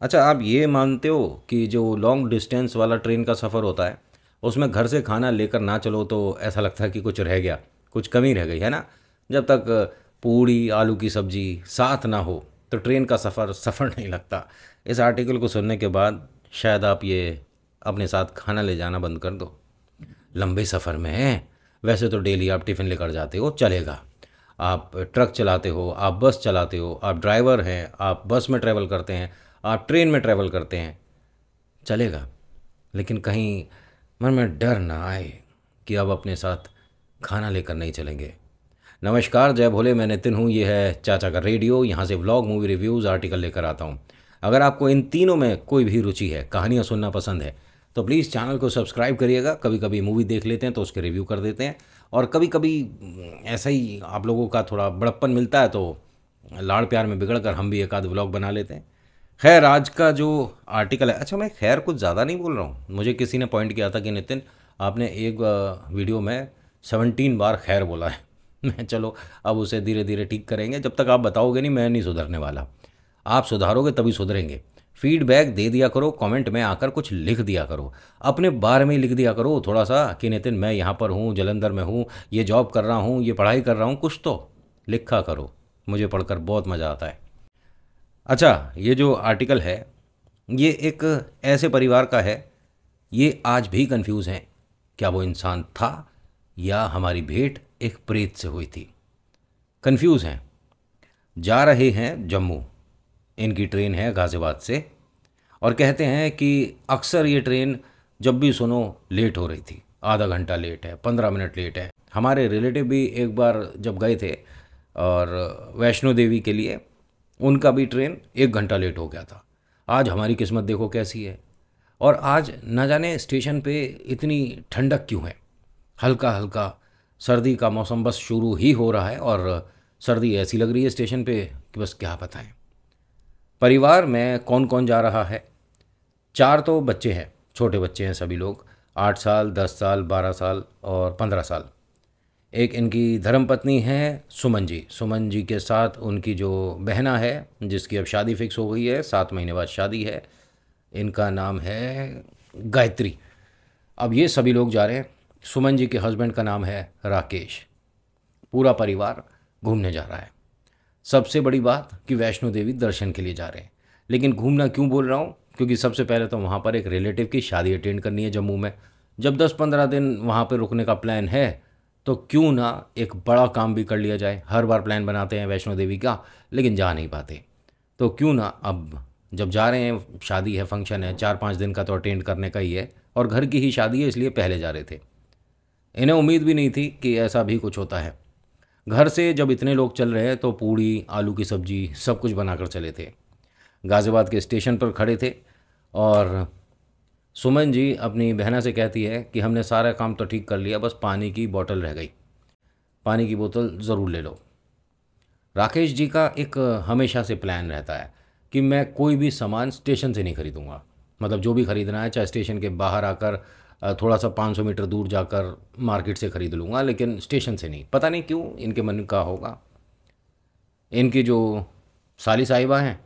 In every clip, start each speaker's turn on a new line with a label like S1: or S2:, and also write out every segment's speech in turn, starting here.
S1: अच्छा आप ये मानते हो कि जो लॉन्ग डिस्टेंस वाला ट्रेन का सफ़र होता है, उसमें घर से खाना लेकर ना चलो तो ऐसा लगता है कि कुछ रह गया, कुछ कमी रह गई, है ना? जब तक पूड़ी आलू की सब्ज़ी साथ ना हो तो ट्रेन का सफ़र सफ़र नहीं लगता। इस आर्टिकल को सुनने के बाद शायद आप ये अपने साथ खाना ले जाना बंद कर दो। लंबे सफ़र में वैसे तो डेली आप टिफ़िन लेकर जाते हो, चलेगा। आप ट्रक चलाते हो, आप बस चलाते हो, आप ड्राइवर हैं, आप बस में ट्रैवल करते हैं आप ट्रेन में ट्रैवल करते हैं, चलेगा। लेकिन कहीं मन में डर ना आए कि अब अपने साथ खाना लेकर नहीं चलेंगे। नमस्कार, जय भोले, मैं नितिन हूँ। ये है चाचा का रेडियो यहाँ से व्लॉग मूवी रिव्यूज़ आर्टिकल लेकर आता हूँ। अगर आपको इन तीनों में कोई भी रुचि है, कहानियाँ सुनना पसंद है तो प्लीज़ चैनल को सब्सक्राइब करिएगा। कभी कभी मूवी देख लेते हैं तो उसके रिव्यू कर देते हैं। और कभी कभी ऐसा ही आप लोगों का थोड़ा बड़प्पन मिलता है तो लाड़ प्यार में बिगड़ कर हम भी एक आध व्लॉग बना लेते हैं। खैर, आज का जो आर्टिकल है अच्छा मैं खैर कुछ ज़्यादा नहीं बोल रहा हूँ। मुझे किसी ने पॉइंट किया था कि नितिन, आपने एक वीडियो में सेवनटीन बार खैर बोला है। मैं, चलो, अब उसे धीरे धीरे ठीक करेंगे। जब तक आप बताओगे नहीं, मैं नहीं सुधरने वाला। आप सुधारोगे तभी सुधरेंगे। फीडबैक दे दिया करो कमेंट में आकर कुछ लिख दिया करो। अपने बारे में लिख दिया करो थोड़ा सा कि नितिन, मैं यहाँ पर हूँ, जलंधर में हूँ, ये जॉब कर रहा हूँ, ये पढ़ाई कर रहा हूँ, कुछ तो लिखा करो। मुझे पढ़कर बहुत मज़ा आता है। अच्छा ये जो आर्टिकल है, ये एक ऐसे परिवार का है, ये आज भी कंफ्यूज हैं। क्या वो इंसान था या हमारी भेंट एक प्रेत से हुई थी? कंफ्यूज हैं। जा रहे हैं जम्मू। इनकी ट्रेन है गाज़ियाबाद से। और कहते हैं कि अक्सर ये ट्रेन जब भी सुनो लेट हो रही थी। आधा घंटा लेट है, पंद्रह मिनट लेट है। हमारे रिलेटिव भी एक बार जब गए थे, और वैष्णो देवी के लिए उनका भी ट्रेन एक घंटा लेट हो गया था। आज हमारी किस्मत देखो कैसी है। और आज न जाने स्टेशन पे इतनी ठंडक क्यों है। हल्का हल्का सर्दी का मौसम बस शुरू ही हो रहा है और सर्दी ऐसी लग रही है स्टेशन पे कि बस क्या बताएँ। परिवार में कौन कौन जा रहा है? चार तो बच्चे हैं, छोटे बच्चे हैं सभी लोग। आठ साल, दस साल, बारह साल और पंद्रह साल। एक इनकी धर्मपत्नी है सुमन जी। सुमन जी के साथ उनकी जो बहना है, जिसकी अब शादी फिक्स हो गई है, सात महीने बाद शादी है, इनका नाम है गायत्री। अब ये सभी लोग जा रहे हैं। सुमन जी के हस्बैंड का नाम है राकेश। पूरा परिवार घूमने जा रहा है। सबसे बड़ी बात कि वैष्णो देवी दर्शन के लिए जा रहे हैं। लेकिन घूमना क्यों बोल रहा हूँ? क्योंकि सबसे पहले तो वहाँ पर एक रिलेटिव की शादी अटेंड करनी है जम्मू में। जब दस पंद्रह दिन वहाँ पर रुकने का प्लान है तो क्यों ना एक बड़ा काम भी कर लिया जाए। हर बार प्लान बनाते हैं वैष्णो देवी का, लेकिन जा नहीं पाते। तो क्यों ना अब जब जा रहे हैं, शादी है फ़ंक्शन है चार पाँच दिन का तो अटेंड करने का ही है, और घर की ही शादी है, इसलिए पहले जा रहे थे। इन्हें उम्मीद भी नहीं थी कि ऐसा भी कुछ होता है। घर से जब इतने लोग चल रहे हैं तो पूड़ी, आलू की सब्ज़ी सब कुछ बनाकर चले थे। गाज़ियाबाद के स्टेशन पर खड़े थे, और सुमन जी अपनी बहना से कहती है कि हमने सारा काम तो ठीक कर लिया, बस पानी की बोतल रह गई। पानी की बोतल ज़रूर ले लो। राकेश जी का एक हमेशा से प्लान रहता है कि मैं कोई भी सामान स्टेशन से नहीं खरीदूँगा। मतलब जो भी ख़रीदना है, चाहे स्टेशन के बाहर आकर थोड़ा सा 500 मीटर दूर जाकर मार्केट से ख़रीद लूँगा, लेकिन स्टेशन से नहीं। पता नहीं क्यों इनके मन का होगा। इनकी जो साली साहिबा हैं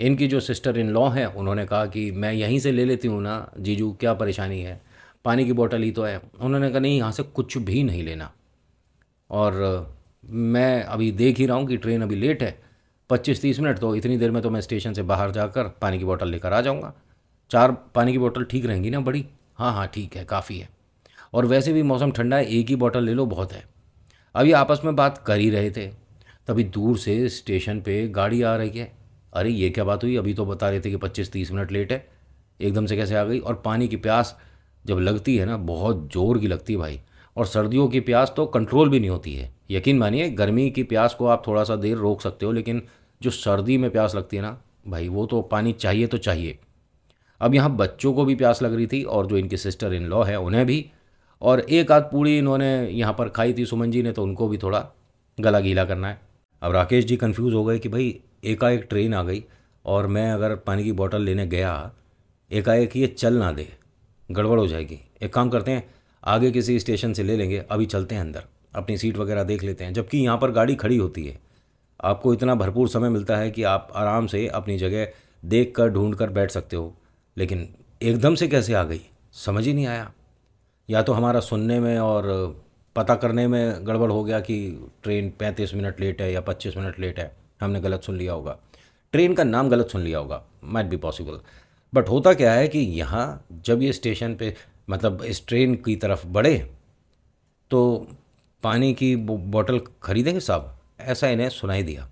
S1: इनकी जो सिस्टर इन लॉ हैं, उन्होंने कहा कि मैं यहीं से ले लेती हूँ ना, जीजू, क्या परेशानी है? पानी की बोतल ही तो है। उन्होंने कहा, नहीं, यहाँ से कुछ भी नहीं लेना। और मैं अभी देख ही रहा हूँ कि ट्रेन अभी लेट है। पच्चीस तीस मिनट तो इतनी देर में तो मैं स्टेशन से बाहर जाकर पानी की बोतल लेकर आ जाऊँगा। चार, पानी की बोतल ठीक रहेंगी ना बड़ी? हाँ हाँ ठीक है, काफ़ी है। और वैसे भी मौसम ठंडा है, एक ही बोतल ले लो, बहुत है। अभी आपस में बात कर ही रहे थे, तभी दूर से स्टेशन पे गाड़ी आ रही है। अरे, ये क्या बात हुई? अभी तो बता रहे थे कि पच्चीस तीस मिनट लेट है। एकदम से कैसे आ गई? और पानी की प्यास जब लगती है ना, बहुत ज़ोर की लगती है भाई। और सर्दियों की प्यास तो कंट्रोल भी नहीं होती है। यकीन मानिए, गर्मी की प्यास को आप थोड़ा सा देर रोक सकते हो, लेकिन जो सर्दी में प्यास लगती है ना, भाई, वो तो पानी चाहिए तो चाहिए। अब यहाँ बच्चों को भी प्यास लग रही थी, और जो इनकी सिस्टर इन लॉ है, उन्हें भी। और एक आध पूड़ी इन्होंने यहाँ पर खाई थी, सुमन जी ने तो उनको भी थोड़ा गला गीला करना है। अब राकेश जी कंफ्यूज हो गए कि भाई एकाएक ट्रेन आ गई और मैं अगर पानी की बोतल लेने गया, एकाएक ये चल ना दे, गड़बड़ हो जाएगी। एक काम करते हैं, आगे किसी स्टेशन से ले लेंगे, अभी चलते हैं अंदर, अपनी सीट वगैरह देख लेते हैं। जबकि यहाँ पर गाड़ी खड़ी होती है, आपको इतना भरपूर समय मिलता है कि आप आराम से अपनी जगह देख कर ढूंढ कर बैठ सकते हो। लेकिन एकदम से कैसे आ गई? समझ ही नहीं आया। या तो हमारा सुनने में और पता करने में गड़बड़ हो गया कि ट्रेन पैंतीस मिनट लेट है या पच्चीस मिनट लेट है। हमने गलत सुन लिया होगा। ट्रेन का नाम गलत सुन लिया होगा। माइट बी पॉसिबल बट होता क्या है कि यहाँ जब ये स्टेशन पे मतलब इस ट्रेन की तरफ़ बढ़े तो पानी की बोतल खरीदेंगे साहब? ऐसा इन्हें सुनाई दिया।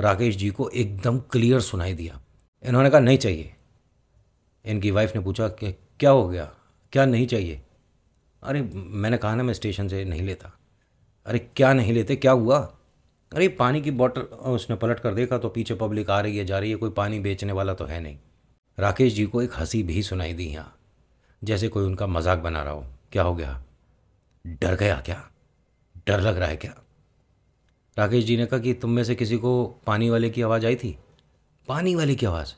S1: राकेश जी को एकदम क्लियर सुनाई दिया। इन्होंने कहा, नहीं चाहिए। इनकी वाइफ ने पूछा कि क्या हो गया? क्या नहीं चाहिए? अरे, मैंने कहा ना, मैं स्टेशन से नहीं लेता। अरे, क्या नहीं लेते? क्या हुआ? अरे, पानी की बॉटल उसने पलट कर देखा तो पीछे पब्लिक आ रही है, जा रही है, कोई पानी बेचने वाला तो है नहीं। राकेश जी को एक हँसी भी सुनाई दी यहाँ, जैसे कोई उनका मज़ाक बना रहा हो। क्या हो गया? डर गया क्या? डर लग रहा है क्या? राकेश जी ने कहा कि तुम में से किसी को पानी वाले की आवाज़ आई थी? पानी वाले की आवाज़?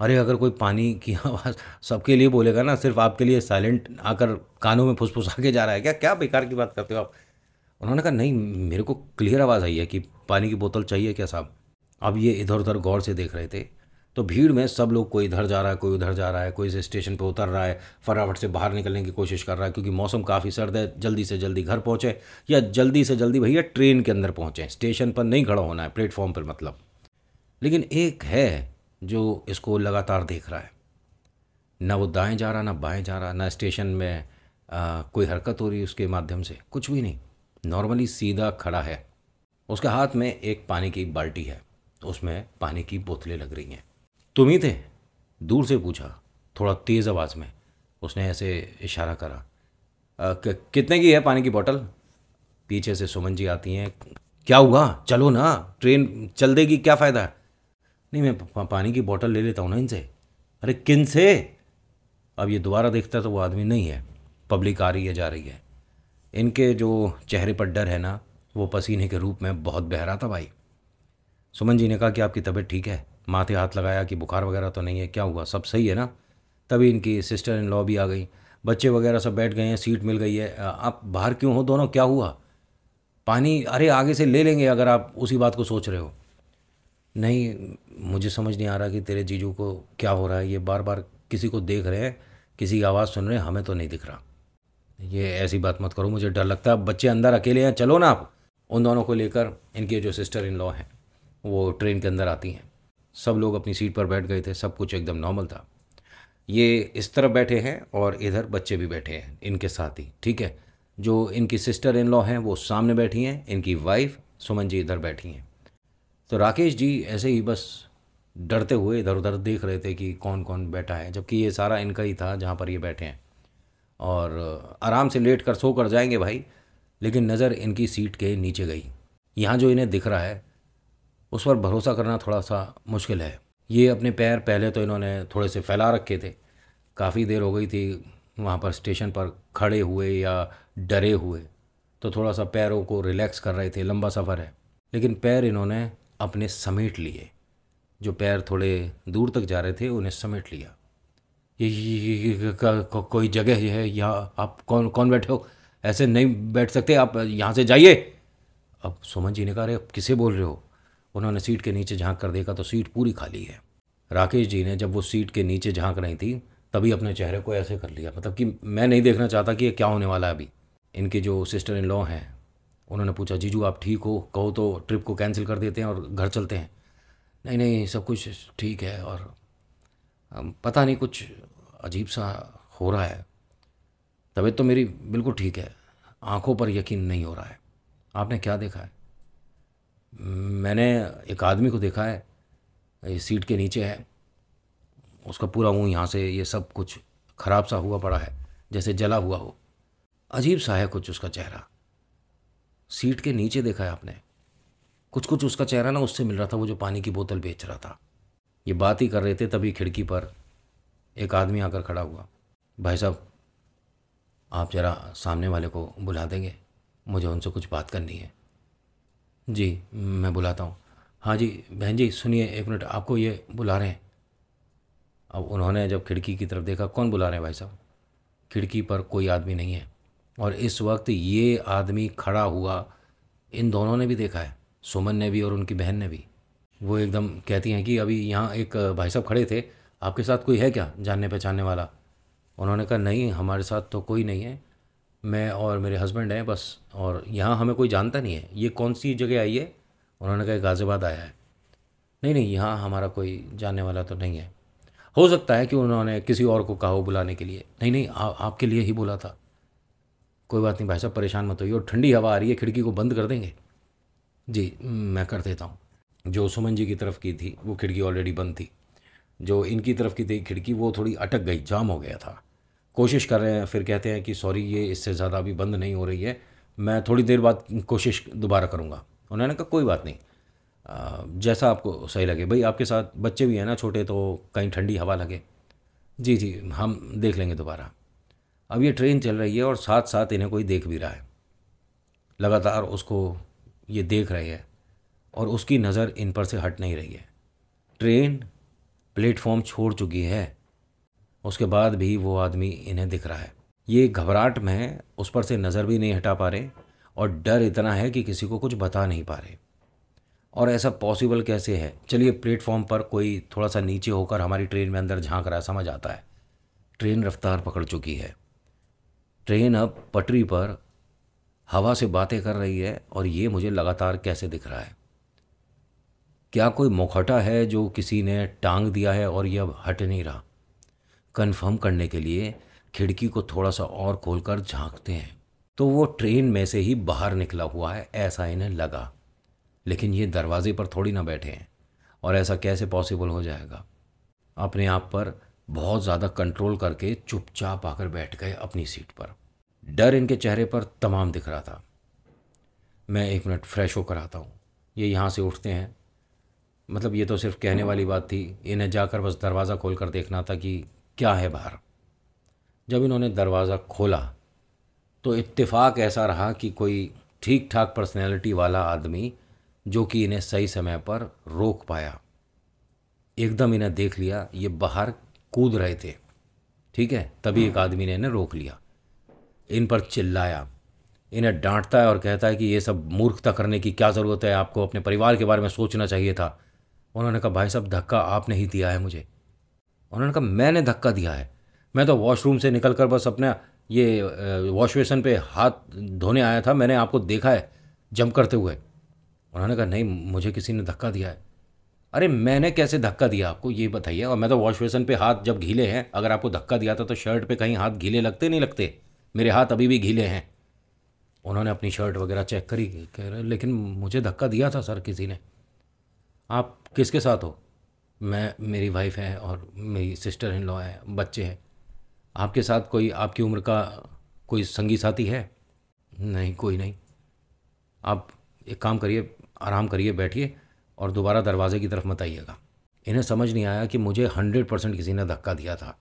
S1: अरे, अगर कोई पानी की आवाज़ सबके लिए बोलेगा ना, सिर्फ़ आपके लिए साइलेंट आकर कानों में फुसफुसा के जा रहा है क्या? क्या बेकार की बात करते हो आप? उन्होंने कहा नहीं मेरे को क्लियर आवाज़ आई है कि पानी की बोतल चाहिए क्या साहब? अब ये इधर उधर गौर से देख रहे थे तो भीड़ में सब लोग कोई इधर जा रहा है कोई उधर जा रहा है कोई इस स्टेशन पर उतर रहा है फटाफट से बाहर निकलने की कोशिश कर रहा है क्योंकि मौसम काफ़ी सर्द है जल्दी से जल्दी घर पहुँचे या जल्दी से जल्दी भैया ट्रेन के अंदर पहुँचे स्टेशन पर नहीं खड़ा होना है प्लेटफॉर्म पर मतलब। लेकिन एक है जो इसको लगातार देख रहा है ना वो दाएँ जा रहा ना बाएँ जा रहा ना स्टेशन में आ, कोई हरकत हो रही उसके माध्यम से कुछ भी नहीं। नॉर्मली सीधा खड़ा है। उसके हाथ में एक पानी की बाल्टी है। उसमें पानी की बोतलें लग रही हैं। तुम ही थे? दूर से पूछा। थोड़ा तेज़ आवाज़ में। उसने ऐसे इशारा करा। आ, कितने की है पानी की बोतल? पीछे से सुमन जी आती हैं। क्या हुआ? चलो ना। ट्रेन चल देगी क्या फ़ायदा? नहीं मैं पानी की बोतल ले लेता हूँ ना इनसे। अरे किन से? अब ये दोबारा देखता तो वो आदमी नहीं है। पब्लिक आ रही है जा रही है। इनके जो चेहरे पर डर है ना, वो पसीने के रूप में बहुत बह रहा था भाई। सुमन जी ने कहा कि आपकी तबीयत ठीक है? माथे हाथ लगाया कि बुखार वगैरह तो नहीं है? क्या हुआ? सब सही है ना? तभी इनकी सिस्टर इन लॉ भी आ गई। बच्चे वगैरह सब बैठ गए हैं, सीट मिल गई है। आप बाहर क्यों हो दोनों? क्या हुआ? पानी, अरे आगे से ले लेंगे अगर आप उसी बात को सोच रहे हो। नहीं, मुझे समझ नहीं आ रहा कि तेरे जीजू को क्या हो रहा है। ये बार बार किसी को देख रहे हैं, किसी की आवाज़ सुन रहे हैं, हमें तो नहीं दिख रहा। ये ऐसी बात मत करो, मुझे डर लगता है। बच्चे अंदर अकेले हैं, चलो ना आप। उन दोनों को लेकर इनके जो सिस्टर इन लॉ हैं, वो ट्रेन के अंदर आती हैं। सब लोग अपनी सीट पर बैठ गए थे, सब कुछ एकदम नॉर्मल था। ये इस तरफ़ बैठे हैं और इधर बच्चे भी बैठे हैं, इनके साथ ही, ठीक है? जो इनकी सिस्टर इन लॉ हैं, वो सामने बैठी हैं, इनकी वाइफ सुमन जी इधर बैठी हैं। तो राकेश जी ऐसे ही बस डरते हुए इधर उधर देख रहे थे कि कौन कौन बैठा है, जबकि ये सारा इनका ही था जहाँ पर ये बैठे हैं। और आराम से लेट कर सो कर जाएँगे भाई। लेकिन नज़र इनकी सीट के नीचे गई। यहाँ जो इन्हें दिख रहा है, उस पर भरोसा करना थोड़ा सा मुश्किल है। ये अपने पैर पहले तो इन्होंने थोड़े से फैला रखे थे। काफ़ी देर हो गई थी वहाँ पर स्टेशन पर खड़े हुए या डरे हुए। तो थोड़ा सा पैरों को रिलैक्स कर रहे थे, लंबा सफ़र है। लेकिन पैर इन्होंने अपने समेट लिए। जो पैर थोड़े दूर तक जा रहे थे, उन्हें समेट लिया। ये, ये, को, कोई जगह है यहाँ आप कौन कौन बैठे हो? ऐसे नहीं बैठ सकते आप यहाँ से जाइए। अब सुमन जी ने कहा अरे किसे बोल रहे हो? उन्होंने सीट के नीचे झाँक कर देखा तो सीट पूरी खाली है। राकेश जी ने जब वो सीट के नीचे झाँक रही थी तभी अपने चेहरे को ऐसे कर लिया। मतलब कि मैं नहीं देखना चाहता कि ये क्या होने वाला है अभी। इनके जो सिस्टर इन लॉ हैं उन्होंने पूछा जीजू आप ठीक हो? कहो तो ट्रिप को कैंसिल कर देते हैं और घर चलते हैं। नहीं नहीं सब कुछ ठीक है और पता नहीं कुछ अजीब सा हो रहा है। तबीयत तो मेरी बिल्कुल ठीक है। आँखों पर यकीन नहीं हो रहा है। आपने क्या देखा है? मैंने एक आदमी को देखा है। ये सीट के नीचे है। उसका पूरा मुँह यहाँ से ये सब कुछ ख़राब सा हुआ पड़ा है, जैसे जला हुआ हो। अजीब सा है कुछ उसका चेहरा। सीट के नीचे देखा है आपने। कुछ कुछ उसका चेहरा ना उससे मिल रहा था, वो जो पानी की बोतल बेच रहा था। ये बात ही कर रहे थे तभी खिड़की पर एक आदमी आकर खड़ा हुआ। भाई साहब, आप ज़रा सामने वाले को बुला देंगे, मुझे उनसे कुछ बात करनी है। जी, मैं बुलाता हूँ। हाँ जी, बहन जी, सुनिए एक मिनट, आपको ये बुला रहे हैं? अब उन्होंने जब खिड़की की तरफ़ देखा, कौन बुला रहे हैं भाई साहब? खिड़की पर कोई आदमी नहीं है। और इस वक्त ये आदमी खड़ा हुआ, इन दोनों ने भी देखा है, सुमन ने भी और उनकी बहन ने भी। वो एकदम कहती हैं कि अभी यहाँ एक भाई साहब खड़े थे आपके साथ कोई है क्या जानने पहचानने वाला? उन्होंने कहा नहीं हमारे साथ तो कोई नहीं है। मैं और मेरे हस्बैंड हैं बस और यहाँ हमें कोई जानता नहीं है। ये कौन सी जगह आई है? उन्होंने कहा गाज़ियाबाद आया है। नहीं नहीं यहाँ हमारा कोई जानने वाला तो नहीं है। हो सकता है कि उन्होंने किसी और को कहा हो बुलाने के लिए। नहीं नहीं आ, आपके लिए ही बोला था। कोई बात नहीं भाई साहब परेशान मत होइए और ठंडी हवा आ रही है खिड़की को बंद कर देंगे। जी मैं कर देता हूँ। जो सुमन जी की तरफ़ की थी, वो खिड़की ऑलरेडी बंद थी। जो इनकी तरफ़ की थी खिड़की, वो थोड़ी अटक गई, जाम हो गया था। कोशिश कर रहे हैं, फिर कहते हैं कि सॉरी ये इससे ज़्यादा अभी बंद नहीं हो रही है। मैं थोड़ी देर बाद कोशिश दोबारा करूँगा। उन्होंने कहा, कोई बात नहीं। जैसा आपको सही लगे। भाई, आपके साथ बच्चे भी हैं ना छोटे तो कहीं ठंडी हवा लगे। जी जी, हम देख लेंगे दोबारा। अब ये ट्रेन चल रही है और साथ साथ इन्हें कोई देख भी रहा है। लगातार उसको ये देख रहे हैं। और उसकी नज़र इन पर से हट नहीं रही है। ट्रेन प्लेटफॉर्म छोड़ चुकी है। उसके बाद भी वो आदमी इन्हें दिख रहा है। ये घबराहट में उस पर से नज़र भी नहीं हटा पा रहे और डर इतना है कि किसी को कुछ बता नहीं पा रहे। और ऐसा पॉसिबल कैसे है? चलिए, प्लेटफॉर्म पर कोई थोड़ा सा नीचे होकर हमारी ट्रेन में अंदर झाँक रहा समझ आता है। ट्रेन रफ्तार पकड़ चुकी है। ट्रेन अब पटरी पर हवा से बातें कर रही है और ये मुझे लगातार कैसे दिख रहा है। क्या कोई मुखौटा है जो किसी ने टांग दिया है और यह अब हट नहीं रहा? कन्फर्म करने के लिए खिड़की को थोड़ा सा और खोलकर झांकते हैं। तो वो ट्रेन में से ही बाहर निकला हुआ है, ऐसा इन्हें लगा। लेकिन ये दरवाजे पर थोड़ी ना बैठे हैं, और ऐसा कैसे पॉसिबल हो जाएगा? अपने आप पर बहुत ज़्यादा कंट्रोल करके चुपचाप आकर बैठ गए अपनी सीट पर। डर इनके चेहरे पर तमाम दिख रहा था। मैं एक मिनट फ्रेश होकर आता हूँ। ये यहाँ से उठते हैं। मतलब ये तो सिर्फ़ कहने वाली बात थी इन्हें जाकर बस दरवाज़ा खोल कर देखना था कि क्या है बाहर। जब इन्होंने दरवाज़ा खोला तो इत्तेफाक ऐसा रहा कि कोई ठीक ठाक पर्सनैलिटी वाला आदमी जो कि इन्हें सही समय पर रोक पाया एकदम इन्हें देख लिया ये बाहर कूद रहे थे। ठीक है? तभी एक आदमी ने इन्हें रोक लिया। इन पर चिल्लाया। इन्हें डांटता है और कहता है कि ये सब मूर्खता करने की क्या ज़रूरत है? आपको अपने परिवार के बारे में सोचना चाहिए था। उन्होंने कहा, भाई साहब, धक्का आपने ही दिया है मुझे। उन्होंने कहा, मैंने धक्का दिया है। मैं तो वॉशरूम से निकल कर बस अपने ये वॉश बेसन पे हाथ धोने आया था, मैंने आपको देखा है जंप करते हुए। उन्होंने कहा, नहीं, मुझे किसी ने धक्का दिया है। अरे, मैंने कैसे धक्का दिया आपको, ये बताइए, और मैं तो वॉश बेसन पे हाथ जब घीले हैं, अगर आपको धक्का दिया था तो शर्ट पे कहीं हाथ घीले लगते नहीं लगते? मेरे हाथ अभी भी घीले हैं। उन्होंने अपनी शर्ट वगैरह चेक करी, कह रहे, लेकिन मुझे धक्का दिया था, सर, किसी ने। आप किसके साथ हो? मैं, मेरी वाइफ है और मेरी सिस्टर इन लॉ है, बच्चे हैं। आपके साथ कोई, आपकी उम्र का कोई संगी साथी है? नहीं, कोई नहीं। आप एक काम करिए, आराम करिए, बैठिए और दोबारा दरवाजे की तरफ़ मत आइएगा। इन्हें समझ नहीं आया कि मुझे हंड्रेड परसेंट किसी ने धक्का दिया था।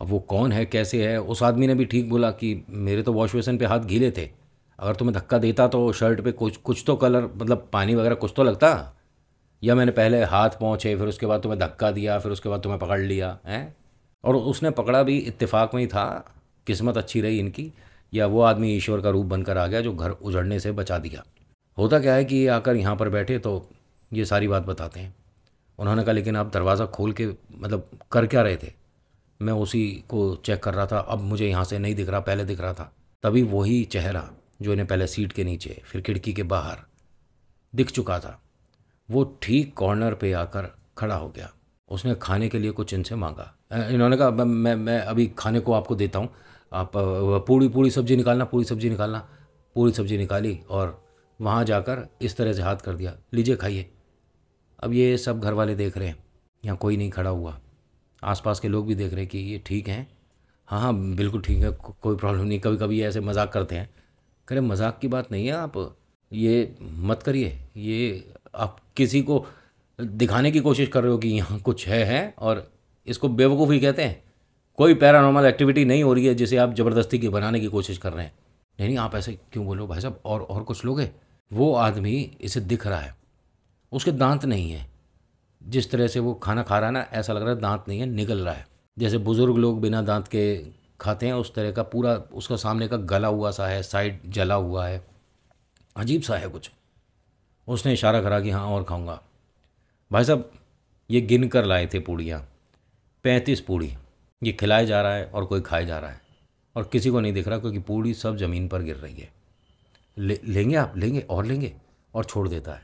S1: अब वो कौन है, कैसे है? उस आदमी ने भी ठीक बोला कि मेरे तो वॉश बेसन पे हाथ गीले थे। अगर तुम्हें धक्का देता तो शर्ट पे कुछ कुछ तो कलर मतलब पानी वगैरह कुछ तो लगता। या मैंने पहले हाथ पहुँचे, फिर उसके बाद तुम्हें धक्का दिया, फिर उसके बाद तुम्हें पकड़ लिया, है? और उसने पकड़ा भी इत्तेफाक में ही था, किस्मत अच्छी रही इनकी, या वो आदमी ईश्वर का रूप बनकर आ गया जो घर उजड़ने से बचा दिया। होता क्या है कि ये आकर यहाँ पर बैठे तो ये सारी बात बताते हैं। उन्होंने कहा, लेकिन आप दरवाज़ा खोल के मतलब कर क्या रहे थे? मैं उसी को चेक कर रहा था, अब मुझे यहाँ से नहीं दिख रहा, पहले दिख रहा था। तभी वही चेहरा जो इन्हें पहले सीट के नीचे, फिर खिड़की के बाहर, दिख चुका था। वो ठीक कॉर्नर पे आकर खड़ा हो गया। उसने खाने के लिए कुछ इनसे मांगा। इन्होंने कहा मैं मैं अभी खाने को आपको देता हूँ। आप पूरी पूरी सब्ज़ी निकालना पूरी सब्ज़ी निकालना। पूरी सब्ज़ी निकाली और वहाँ जाकर इस तरह से हाथ कर दिया। लीजिए खाइए। अब ये सब घर वाले देख रहे हैं। यहाँ कोई नहीं खड़ा हुआ। आसपास के लोग भी देख रहे हैं कि ये ठीक हैं। हाँ हाँ बिल्कुल ठीक है को, कोई प्रॉब्लम नहीं। कभी कभी ऐसे मज़ाक करते हैं। कह रहे मज़ाक की बात नहीं है आप। ये मत करिए। ये आप किसी को दिखाने की कोशिश कर रहे हो कि यहाँ कुछ है है, और इसको बेवकूफ़ी कहते हैं। कोई पैरानॉर्मल एक्टिविटी नहीं हो रही है जिसे आप ज़बरदस्ती की बनाने की कोशिश कर रहे हैं। नहीं नहीं, आप ऐसे क्यों बोलो भाई साहब, और और कुछ लोग हैं? वो आदमी इसे दिख रहा है। उसके दांत नहीं है। जिस तरह से वो खाना खा रहा है ना, ऐसा लग रहा है दांत नहीं है निकल रहा है। जैसे बुज़ुर्ग लोग बिना दांत के खाते हैं, उस तरह का पूरा, उसका सामने का गला हुआ सा है, साइड जला हुआ है। अजीब सा है कुछ। उसने इशारा करा कि हाँ और खाऊँगा। भाई साहब ये गिन कर लाए थे पूड़ियाँ। पैंतीस पूड़ी। ये खिलाया जा रहा है और कोई खाए जा रहा है। और किसी को नहीं दिख रहा क्योंकि पूड़ी सब ज़मीन पर गिर रही है। ले, लेंगे आप? लेंगे? और लेंगे? और छोड़ देता है।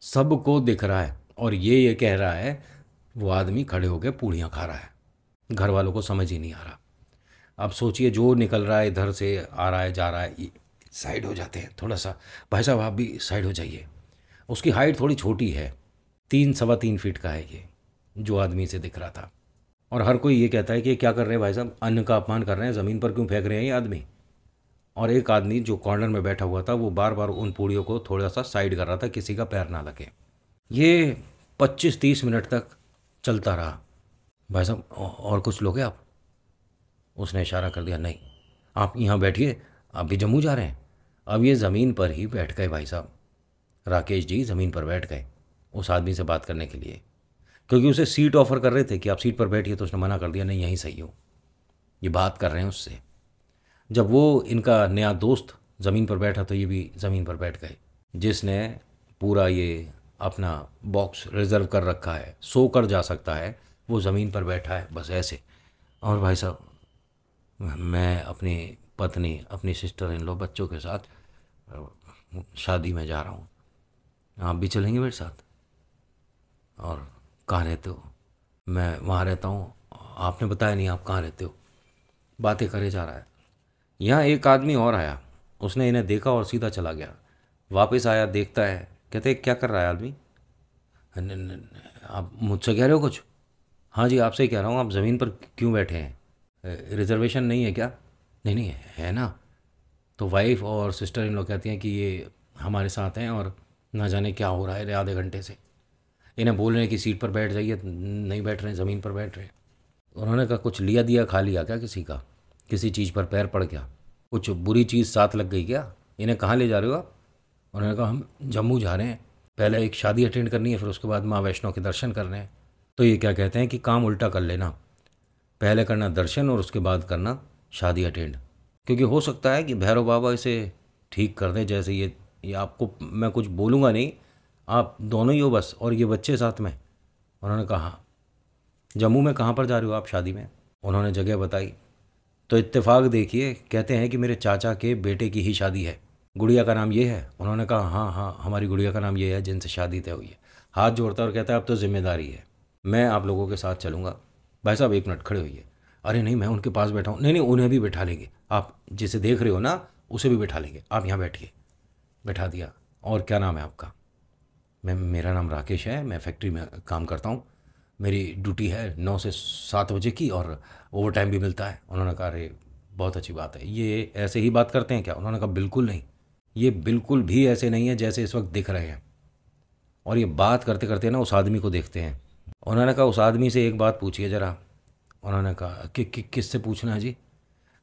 S1: सबको दिख रहा है। और ये ये कह रहा है वो आदमी खड़े होकर पूड़ियाँ खा रहा है। घर वालों को समझ ही नहीं आ रहा। अब सोचिए जो निकल रहा है इधर से आ रहा है जा रहा है साइड हो जाते हैं थोड़ा सा। भाई साहब आप भी साइड हो जाइए। उसकी हाइट थोड़ी छोटी है। तीन, सवा तीन फीट का है ये, जो आदमी से दिख रहा था। और हर कोई ये कहता है कि क्या कर रहे हैं भाई साहब? अन्न का अपमान कर रहे हैं? ज़मीन पर क्यों फेंक रहे हैं ये आदमी? और एक आदमी जो कॉर्नर में बैठा हुआ था, वो बार बार उन पूड़ियों को थोड़ा सा साइड कर रहा था, किसी का पैर ना लगे। ये पच्चीस तीस मिनट तक चलता रहा। भाई साहब और कुछ लोगे आप? उसने इशारा कर दिया, नहीं, आप यहाँ बैठिए, आप भी जम्मू जा रहे हैं। अब ये ज़मीन पर ही बैठ गए भाई साहब। राकेश जी ज़मीन पर बैठ गए उस आदमी से बात करने के लिए। क्योंकि उसे सीट ऑफ़र कर रहे थे कि आप सीट पर बैठिए तो उसने मना कर दिया, नहीं, यहीं सही हो। ये बात कर रहे हैं उससे। जब वो इनका नया दोस्त ज़मीन पर बैठा तो ये भी ज़मीन पर बैठ गए, जिसने पूरा ये अपना बॉक्स रिज़र्व कर रखा है। सो कर जा सकता है, वो ज़मीन पर बैठा है, बस ऐसे। और भाई साहब, मैं अपनी पत्नी, अपनी सिस्टर इन लो बच्चों के साथ शादी में जा रहा हूँ। आप भी चलेंगे मेरे साथ? और कहाँ रहते हो? मैं वहाँ रहता हूँ। आपने बताया नहीं आप कहाँ रहते हो? बातें करे जा रहा है। यहाँ एक आदमी और आया। उसने इन्हें देखा और सीधा चला गया। वापस आया, देखता है। कहते क्या कर रहा है आदमी? आप मुझसे कह रहे हो कुछ? हाँ जी, आपसे कह रहा हूँ। आप ज़मीन पर क्यों बैठे हैं? रिजर्वेशन नहीं है क्या? नहीं नहीं, है ना। तो वाइफ और सिस्टर इन लोग कहती हैं कि ये हमारे साथ हैं और ना जाने क्या हो रहा है आधे घंटे से। इन्हें बोल रहे हैं कि सीट पर बैठ जाइए, नहीं बैठ रहे, ज़मीन पर बैठ रहे। उन्होंने कहा, कुछ लिया दिया, खा लिया क्या किसी का? किसी चीज़ पर पैर पड़ गया? कुछ बुरी चीज़ साथ लग गई क्या? इन्हें कहाँ ले जा रहे हो आप? उन्होंने कहा, हम जम्मू जा रहे हैं। पहले एक शादी अटेंड करनी है, फिर उसके बाद माँ वैष्णो के दर्शन करने हैं। तो ये क्या कहते हैं कि काम उल्टा कर लेना। पहले करना दर्शन और उसके बाद करना शादी अटेंड। क्योंकि हो सकता है कि भैरव बाबा इसे ठीक कर दें, जैसे ये ये आपको मैं कुछ बोलूँगा नहीं, आप दोनों ही हो बस, और ये बच्चे साथ में। उन्होंने कहा। जम्मू में कहाँ पर जा रहे हो आप शादी में? उन्होंने जगह बताई। तो इत्तेफाक देखिए, कहते हैं कि मेरे चाचा के बेटे की ही शादी है। गुड़िया का नाम ये है। उन्होंने कहा हाँ हाँ हमारी गुड़िया का नाम ये है जिनसे शादी तय हुई है। हाथ जोड़ता और कहता है अब तो ज़िम्मेदारी है। मैं आप लोगों के साथ चलूँगा। भाई साहब, एक मिनट खड़े होइए। अरे नहीं, मैं उनके पास बैठा हूँ। नहीं नहीं, उन्हें भी बैठा लेंगे। आप जिसे देख रहे हो ना, उसे भी बैठा लेंगे। आप यहाँ बैठिए। बैठा दिया। और क्या नाम है आपका? मैं मेरा नाम राकेश है मैं फैक्ट्री में काम करता हूँ। मेरी ड्यूटी है नौ से सात बजे की और ओवर टाइम भी मिलता है। उन्होंने कहा अरे बहुत अच्छी बात है। ये ऐसे ही बात करते हैं क्या? उन्होंने कहा बिल्कुल नहीं। ये बिल्कुल भी ऐसे नहीं है जैसे इस वक्त दिख रहे हैं। और ये बात करते करते ना उस आदमी को देखते हैं। उन्होंने कहा उस आदमी से एक बात पूछिए ज़रा। उन्होंने कहा कि, कि किससे पूछना है जी?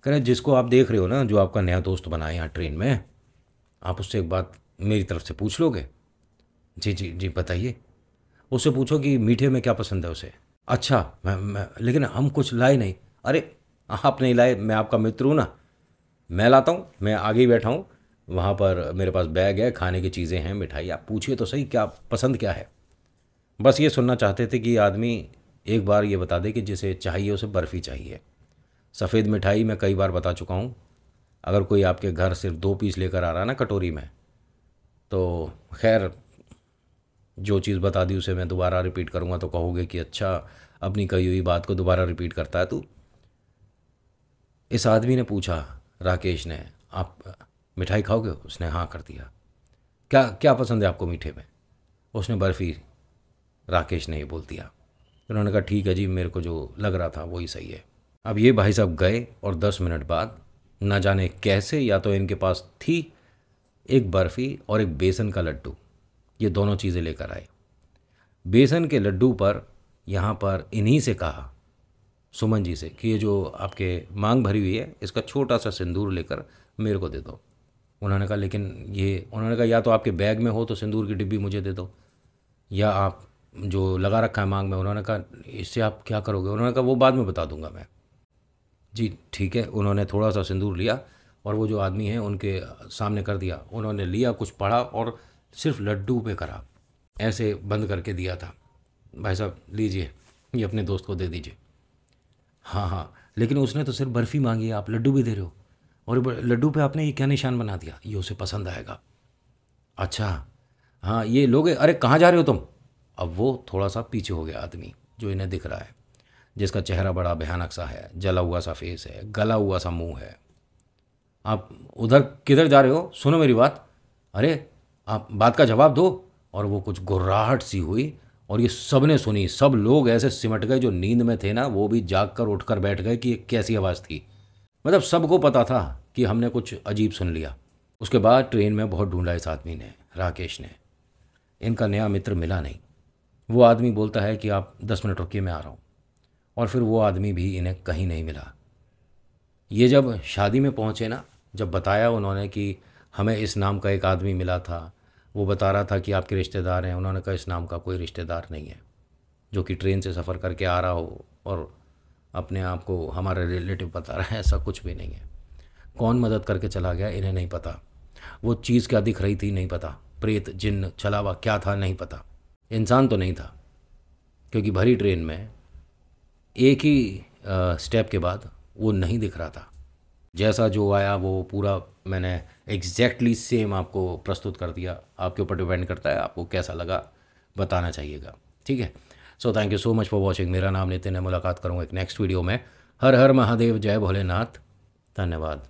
S1: कह रहे जिसको आप देख रहे हो ना जो आपका नया दोस्त बना है यहाँ ट्रेन में आप उससे एक बात मेरी तरफ़ से पूछ लोगे? जी जी जी, बताइए। उससे पूछो कि मीठे में क्या पसंद है उसे। अच्छा मैं मैं, लेकिन हम कुछ लाए नहीं। अरे, आप नहीं लाए, मैं आपका मित्र हूँ ना। मैं लाता हूँ, मैं आगे ही बैठा हूँ। वहाँ पर मेरे पास बैग है, खाने की चीज़ें हैं, मिठाई। आप पूछिए तो सही, क्या पसंद क्या है? बस ये सुनना चाहते थे कि आदमी एक बार ये बता दे कि जिसे चाहिए उसे बर्फ़ी चाहिए। सफ़ेद मिठाई मैं कई बार बता चुका हूँ। अगर कोई आपके घर सिर्फ़ दो पीस लेकर आ रहा है ना कटोरी में तो खैर, जो चीज़ बता दी उसे मैं दोबारा रिपीट करूँगा तो कहोगे कि अच्छा अपनी कही हुई बात को दोबारा रिपीट करता है। तू इस आदमी ने पूछा, राकेश ने, आप मिठाई खाओगे? उसने हाँ कर दिया। क्या क्या पसंद है आपको मीठे में? उसने बर्फ़ी, राकेश ने ही बोल दिया। उन्होंने कहा, ठीक है जी, मेरे को जो लग रहा था वही सही है। अब ये भाई साहब गए और दस मिनट बाद ना जाने कैसे, या तो इनके पास थी एक बर्फ़ी और एक बेसन का लड्डू। ये दोनों चीज़ें लेकर आए। बेसन के लड्डू पर यहाँ पर इन्हीं से कहा, सुमन जी से, कि ये जो आपके मांग भरी हुई है, इसका छोटा सा सिंदूर लेकर मेरे को दे दो। उन्होंने कहा, लेकिन ये, उन्होंने कहा, या तो आपके बैग में हो तो सिंदूर की डिब्बी मुझे दे दो, या आप जो लगा रखा है मांग में, उन्होंने कहा, इससे आप क्या करोगे? उन्होंने कहा, वो बाद में बता दूँगा मैं। जी, ठीक है, उन्होंने थोड़ा सा सिंदूर लिया और वो जो आदमी है, उनके सामने कर दिया। उन्होंने लिया, कुछ पढ़ा और सिर्फ़ लड्डू पे करा। ऐसे बंद करके दिया था। भाई साहब, लीजिए, ये अपने दोस्त को दे दीजिए। हाँ हाँ लेकिन उसने तो सिर्फ़ बर्फ़ी मांगी है, आप लड्डू भी दे रहे हो। और लड्डू पे आपने ये क्या निशान बना दिया? ये उसे पसंद आएगा। अच्छा हाँ ये लोग, अरे कहाँ जा रहे हो तुम? अब वो थोड़ा सा पीछे हो गया, आदमी, जो इन्हें दिख रहा है। जिसका चेहरा बड़ा भयानक सा है, जला हुआ सा फेस है, गला हुआ सा मुँह है। आप उधर किधर जा रहे हो? सुनो मेरी बात। अरे, आप बात का जवाब दो। और वो कुछ गुर्राहट सी हुई और ये सबने सुनी। सब लोग ऐसे सिमट गए जो नींद में थे ना, वो भी जाग कर उठ कर बैठ गए कि ये कैसी आवाज़ थी। मतलब सबको पता था कि हमने कुछ अजीब सुन लिया। उसके बाद ट्रेन में बहुत ढूंढा इस आदमी ने, राकेश ने। इनका नया मित्र मिला नहीं। वो आदमी बोलता है कि आप दस मिनट रुकिए, मैं आ रहा हूँ। और फिर वो आदमी भी इन्हें कहीं नहीं मिला। ये जब शादी में पहुँचे ना, जब बताया उन्होंने कि हमें इस नाम का एक आदमी मिला था, वो बता रहा था कि आपके रिश्तेदार हैं, उन्होंने कहा, इस नाम का कोई रिश्तेदार नहीं है, जो कि ट्रेन से सफ़र करके आ रहा हो और अपने आप को हमारा रिलेटिव बता रहा है, ऐसा कुछ भी नहीं है। कौन मदद करके चला गया, इन्हें नहीं पता। वो चीज़ क्या दिख रही थी, नहीं पता। प्रेत, जिन्न, छलावा, क्या था, नहीं पता। इंसान तो नहीं था, क्योंकि भरी ट्रेन में एक ही स्टेप के बाद वो नहीं दिख रहा था। जैसा जो आया, वो पूरा मैंने एग्जैक्टली सेम आपको प्रस्तुत कर दिया। आपके ऊपर डिपेंड करता है, आपको कैसा लगा, बताना चाहिएगा। ठीक है? So thank you so much for watching मेरा नाम नितिन है। मुलाकात करूँगा एक नेक्स्ट वीडियो में। हर हर महादेव, जय भोलेनाथ। धन्यवाद।